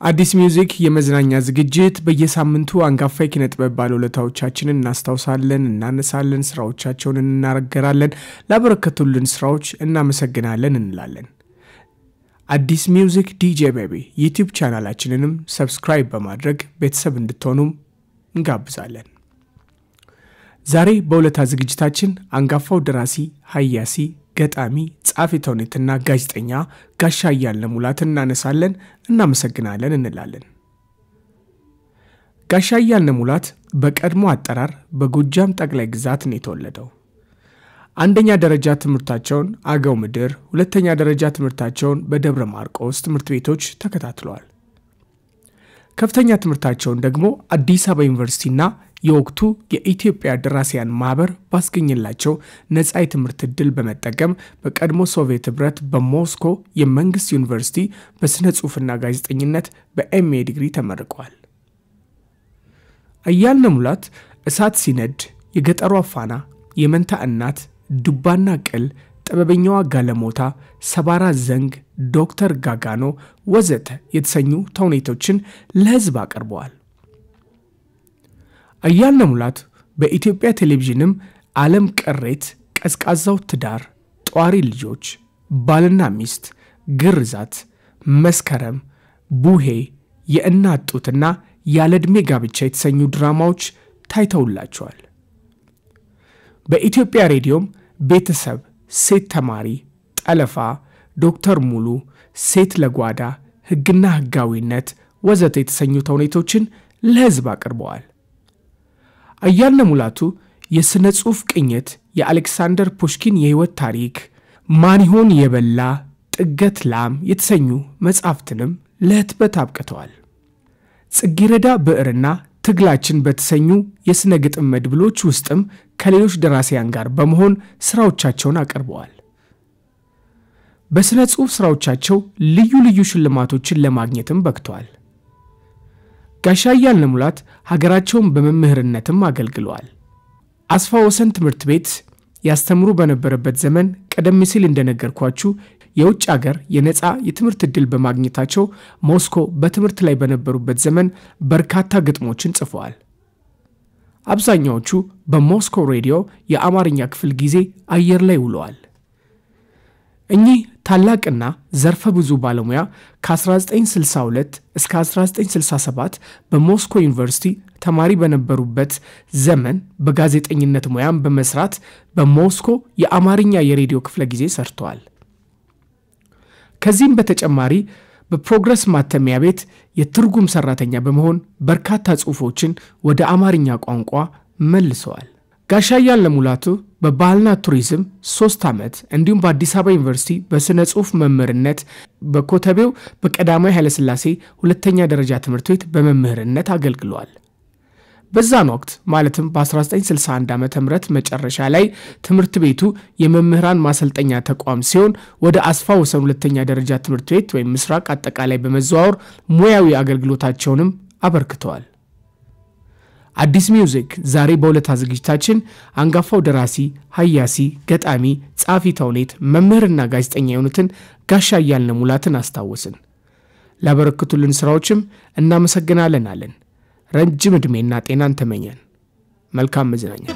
አዲስ Music የመዝናኛ ዝግጅት በየሳምንቱ አንጋፋ የኪነ ጥበብ ባለውለታዎቻችንን እናስታውሳለን፣ እናነሳለን፣ ስራዎቻቸውን እናወጋለን። ላበረከቱልን ስራዎች እናመሰግናለን እንላለን። አዲስ Music DJ Baby YouTube channel ኣችንንም subscribe በማድረግ ቤተሰብ እንድትሆኑም እንጋብዛለን። ዛሬ በውለታ ዝግጅታችን አንጋፋው ደራሲ ሀያሲ ገጣሚ ጸሐፊ ተውኔትና ጋዜጠኛ ጋሻ እያልነ ሙላትን እናነሳለን፣ እናመሰግናለን እንላለን። ጋሻ እያልነ ሙላት በቀድሞ አጠራር በጎጃም ጠቅላይ ግዛት ነው የተወለደው። አንደኛ ደረጃ ትምህርታቸውን አገው ምድር፣ ሁለተኛ ደረጃ ትምህርታቸውን በደብረ ማርቆስ ትምህርት ቤቶች ተከታትለዋል። ከፍተኛ ትምህርታቸውን ደግሞ አዲስ አበባ ዩኒቨርሲቲና የወቅቱ የኢትዮጵያ ደራሲያን ማህበር ባስገኘላቸው ነፃ የትምህርት ዕድል በመጠቀም በቀድሞ ሶቪየት ኅብረት በሞስኮ የመንግሥት ዩኒቨርሲቲ በሥነ ጽሑፍና ጋዜጠኝነት በ MA ዲግሪ ተመርቀዋል። አያልነህ ሙላቱ እሳት ሲነድ፣ የገጠሯ ፋና፣ የመንታ እናት፣ ዱባና ቅል፣ ጥበበኛዋ ጋለሞታ፣ ሰባራ ዘንግ፣ ዶክተር ጋጋኖ ወዘተ የተሰኙ ተውኔቶችን ለሕዝብ አቅርበዋል። እያልነ ሙላት በኢትዮጵያ ቴሌቪዥንም ዓለም ቅሬት፣ ቀዝቃዛው ትዳር፣ ጧሪ ልጆች፣ ባልና ሚስት፣ ግርዛት፣ መስከረም፣ ቡሄ፣ የእናት ጡትና ያለ ዕድሜ ጋብቻ የተሰኙ ድራማዎች ታይተውላቸዋል። በኢትዮጵያ ሬዲዮም ቤተሰብ፣ ሴት ተማሪ፣ ጠለፋ፣ ዶክተር ሙሉ፣ ሴት ለጓዳ፣ ሕግና ሕጋዊነት ወዘተ የተሰኙ ተውኔቶችን ለሕዝብ አቅርበዋል። እያልነ ሙላቱ የሥነ ጽሑፍ ቅኝት፣ የአሌክሳንደር ፑሽኪን የሕይወት ታሪክ፣ ማን ይሆን የበላ፣ ጥገት ላም የተሰኙ መጻሕፍትንም ለህትመት አብቅተዋል። ጽጌረዳ ብዕርና ትግላችን በተሰኙ የሥነ ግጥም መድብሎች ውስጥም ከሌሎች ደራሲያን ጋር በመሆን ሥራዎቻቸውን አቅርበዋል። በሥነ ጽሑፍ ሥራዎቻቸው ልዩ ልዩ ሽልማቶችን ለማግኘትም በቅተዋል። ጋሻ እያልነ ሙላት ሀገራቸውን በመምህርነትም አገልግለዋል። አስፋ ወሰን ትምህርት ቤት ያስተምሩ በነበረበት ዘመን ቀደም ሲል እንደነገርኳችሁ የውጭ አገር የነፃ የትምህርት ዕድል በማግኘታቸው ሞስኮ በትምህርት ላይ በነበሩበት ዘመን በርካታ ግጥሞችን ጽፈዋል። አብዛኛዎቹ በሞስኮ ሬዲዮ የአማርኛ ክፍል ጊዜ አየር ላይ ውለዋል። እኚህ ታላቅና ዘርፈ ብዙ ባለሙያ ከ1962 እስከ 1967 በሞስኮ ዩኒቨርሲቲ ተማሪ በነበሩበት ዘመን በጋዜጠኝነት ሙያም በመስራት በሞስኮ የአማርኛ የሬዲዮ ክፍለ ጊዜ ሰርተዋል። ከዚህም በተጨማሪ በፕሮግረስ ማተሚያ ቤት የትርጉም ሰራተኛ በመሆን በርካታ ጽሑፎችን ወደ አማርኛ ቋንቋ መልሰዋል። ጋሻ እያልነ ሙላቱ በባህልና ቱሪዝም ሶስት ዓመት እንዲሁም በአዲስ አበባ ዩኒቨርሲቲ በሥነ ጽሑፍ መምህርነት በኮተቤው በቀዳማዊ ኃይለሥላሴ ሁለተኛ ደረጃ ትምህርት ቤት በመምህርነት አገልግለዋል። በዛን ወቅት ማለትም በ1961 ዓ ም መጨረሻ ላይ ትምህርት ቤቱ የመምህራን ማሰልጠኛ ተቋም ሲሆን ወደ አስፋ ወሰን ሁለተኛ ደረጃ ትምህርት ቤት ወይም ምስራቅ አጠቃላይ በመዘዋወር ሙያዊ አገልግሎታቸውንም አበርክተዋል። አዲስ Music ዛሬ በውለታ ዝግጅታችን አንጋፋው ደራሲ፣ ሀያሲ፣ ገጣሚ፣ ጸሐፊ ተውኔት፣ መምህርና ጋዜጠኛ የሆኑትን ጋሽ አያልነህ ሙላቱን አስታወስን። ላበረከቱልን ሥራዎችም እናመሰግናለን አለን። ረጅም ዕድሜና ጤናን ተመኘን። መልካም መዝናኛ